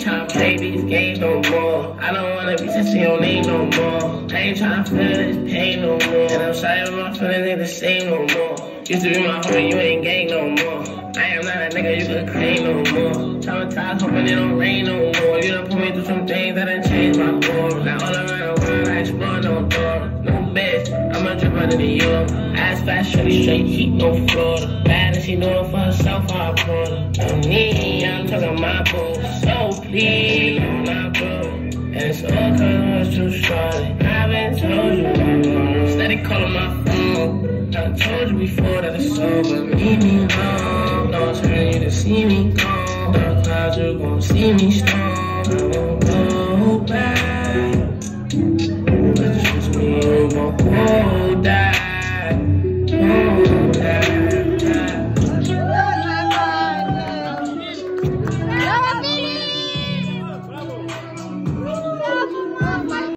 tryna play these games no more. I don't wanna be touching your name no more. I ain't tryna feel this pain no more. And I'm sorry my feelings ain't the same no more. Used to be my homie, you ain't gang no more. I am not a nigga you could claim no more. Traumatized, hoping it don't rain no more. You done put me through some things that done changed my form. Now all around the world, I explore no door. No bitch, I'ma drip under the York. Ass fast, shorty straight, heat no Florida. Bad and she it for herself, I applaud her. No need, I'm talking my boo. So leave my boat. It's all cause too strong. I've been told you Steady calling my phone. I told you before that it's over. Leave me alone. No turn you to see me gone. No clouds, you won't see me strong. I won't go back. But you me, you won't hold back.